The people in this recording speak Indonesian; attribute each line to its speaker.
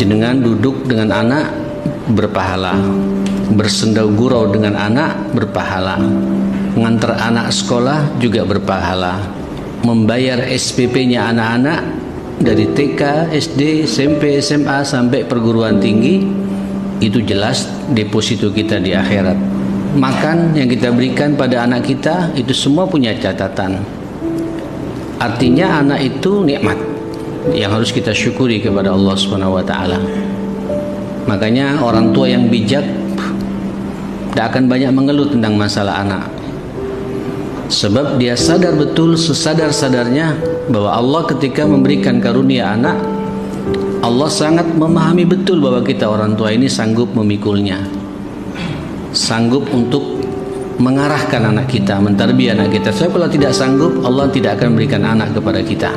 Speaker 1: jenengan duduk dengan anak berpahala. Bersendau gurau dengan anak berpahala. Mengantar anak sekolah juga berpahala. Membayar SPP-nya anak-anak dari TK, SD, SMP, SMA sampai perguruan tinggi itu jelas deposito kita di akhirat. Makan yang kita berikan pada anak kita itu semua punya catatan. Artinya anak itu nikmat yang harus kita syukuri kepada Allah Subhanahu wa taala makanya orang tua yang bijak tidak akan banyak mengeluh tentang masalah anak sebab dia sadar betul sesadar-sadarnya bahwa Allah ketika memberikan karunia anak Allah sangat memahami betul bahwa kita orang tua ini sanggup memikulnya sanggup untuk mengarahkan anak kita, mentarbiah anak kita. Sebab kalau tidak sanggup, Allah tidak akan berikan anak kepada kita.